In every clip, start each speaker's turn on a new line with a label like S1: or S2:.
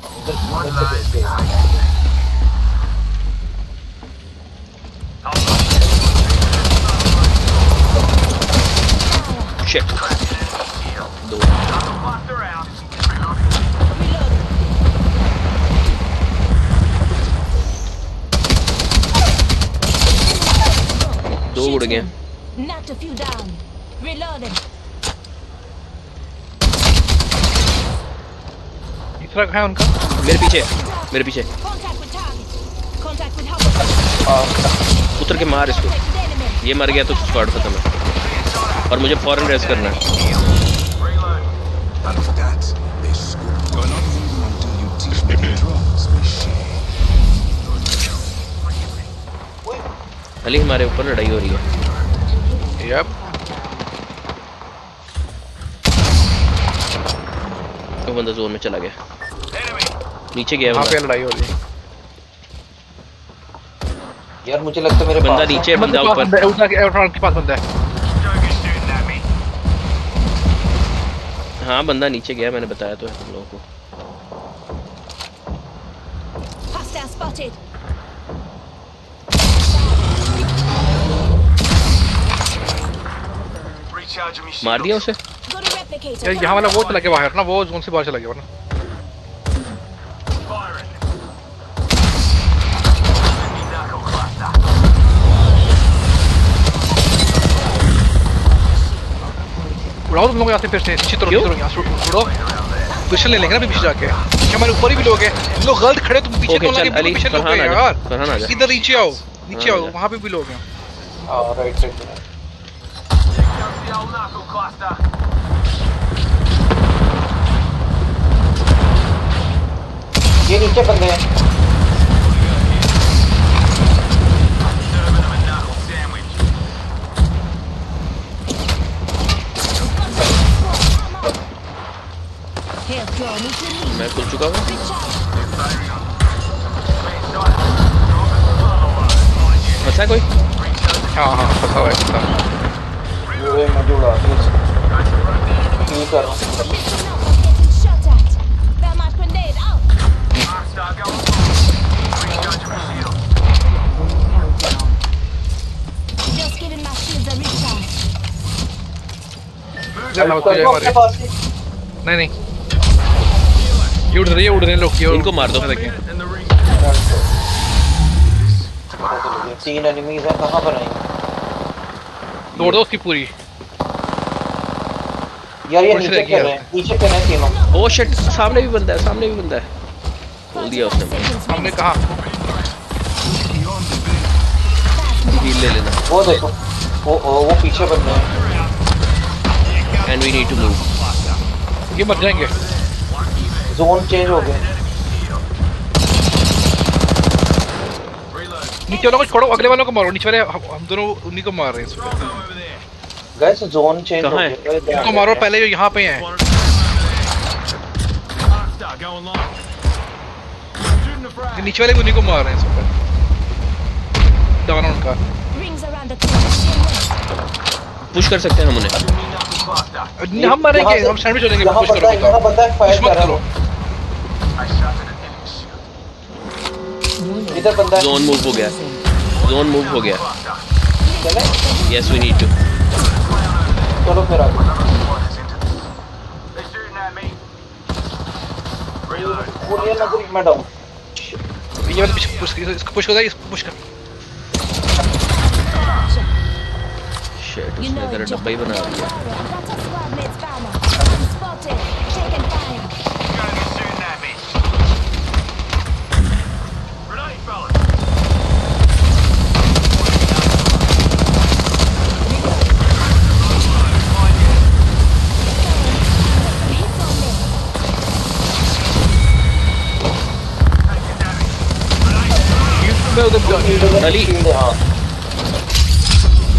S1: One. Shit. Do it again.
S2: Knocked a few down. Reloading.
S3: दूसरा है उनका।
S1: मेरे पीछे मेरे पीछे। उतर के मार इसको। ये मर गया तो स्क्वाड खत्म है। और मुझे फॉरन रेस करना है। अली हमारे ऊपर लड़ाई हो रही है।
S3: Yep.
S1: तो बंदा जोन में चला गया। नीचे गया
S3: वहाँ पे लड़ाई हो रही है।
S4: यार मुझे लगता है मेरे
S1: बंदा
S4: पास है।
S1: बंदा
S3: बंदा
S1: ऊपर।
S3: ऊपर एयरफ्रंट के पास बंदा है।
S1: हाँ बंदा नीचे गया मैंने बताया तो है तुम लोगों को।
S2: Spotted.
S1: मार दिया उसे.
S3: यार यहाँ वाला वो चला गया बाहर ना वो जोन से बाहर चला गया वरना। उड़ाओ तुम लोग यहाँ से फिर से यहाँ से उड़ो पोजिशन ले लेंगे ना अभी पीछे जाके। हमारे ऊपर ही भी लोग हैं। तुम लोग गलत खड़े तुम पीछे तो लगे पीछे लोग हैं यार। इधर नीचे आओ? नीचे आओ वहाँ पे भी लोग हैं।
S4: राइट ये नीचे बंदे हैं।
S1: मैं खुल चुका हूँ फंसा है कोई
S3: हाँ हाँ फंसा हुआ है फंसा
S4: ये मुझे उड़ा दिया ये कर रहा हूँ
S2: Getting shot at. Thermite grenade out. Just giving my shields a recharge.
S3: चल हम
S4: कर
S3: जाए
S4: दो
S3: हमारे
S4: अपने पास ही।
S3: नहीं नहीं ये उड़ रही है उड़ रहे हैं लोग ये
S1: इनको मार दो।
S3: देखिए
S4: तीन एनिमीज हैं कहाँ पर हैं?
S3: तोड़ दो उसकी पूरी।
S4: यार ये नीचे खेल हैं नीचे रहे हैं तीनों
S1: ओ शिट सामने भी बंदा है सामने भी बंदा है। खोल दिया उसने।
S3: हमने कहा।
S1: हील ले लेना।
S4: वो देखो वो वो, वो पीछे बंदे हैं।
S1: And we need to move
S3: ये मर जाएँगे।
S4: जोन चेंज हो गए
S3: नीचे वालों को छोड़ो अगले वालों को मारो नीचे वाले हम दोनों उन्हीं को मार रहे हैं इस वक्त।
S4: गैस जोन चेंज हो? गए
S3: इनको मारो पहले जो यहाँ पे हैं। नीचे वाले भी उन्हीं को मार रहे हैं इस वक्त डाउन उनका.
S1: पुश कर सकते हैं हम उन्हें।
S3: हम मरेंगे हम सैंडविच हो जाएँगे पुश करो
S4: है बंदा है फायर
S3: पुश मत
S4: कर रहा
S3: करो
S4: है इधर बंदा है।
S1: जोन मूव हो गया। जोन मूव हो गया।
S4: चले।
S1: यस वी नीड टू
S4: चलो फिर नज़र मैं डाउन
S3: ये पीछे पुश इसको पुश कर इसको पुश कर।
S1: शिट उसने डब्बा ही बना दिया।
S3: उधर।
S4: हाँ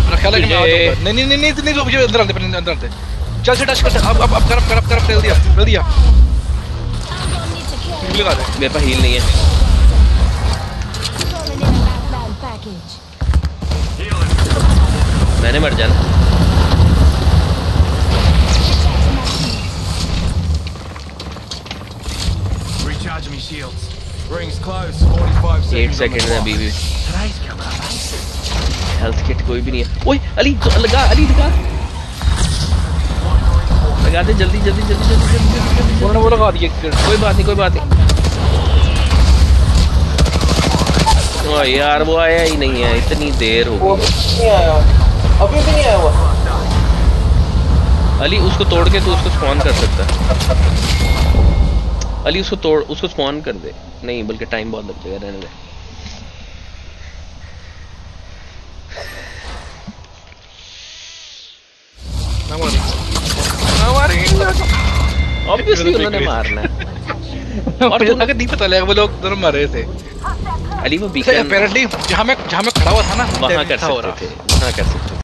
S3: मेरा ख्याल है कि मैं आ। नहीं नहीं नहीं नहीं नहीं तो मुझे अंदर आते पहले अंदर आते चल से टच कर अब अब अब कर कर कर दिया
S2: I'm gonna need to carry
S3: लगा दे
S1: मेरे पास हील नहीं है. मैंने मर जाना.
S5: Recharge me shields. Rings close. 45 seconds.
S1: 8
S5: on the
S1: second है
S5: clock.
S1: अभी भी. हेल्थ किट कोई भी नहीं है ओए अली तो लगा अली लगा लगा दे जल्दी जल्दी जल्दी जल्दी जल्दी जल्दी
S3: उन्होंने वो लगा दिया
S1: जल्दी। कोई बात नहीं कोई बात नहीं ओ यार वो आया ही नहीं है इतनी देर हो गई
S4: नहीं आया अभी भी नहीं आया हुआ
S1: अली उसको तोड़ के तू उसको स्पॉन कर सकता है अली उसको तोड़ उसको स्पॉन कर दे नहीं बल्कि टाइम बहुत लग जाएगा रहने
S3: हमारी
S1: ऑब्वियसली उन्होंने मारना और तू-
S3: लगा नहीं पता लगा वो लोग दोनों मर रहे थे।
S1: अली वो बीकन
S3: अपेरेंटली जहाँ मैं जहाँ मैं खड़ा हुआ था ना
S1: वहाँ कर सकते थे वहाँ कर सकते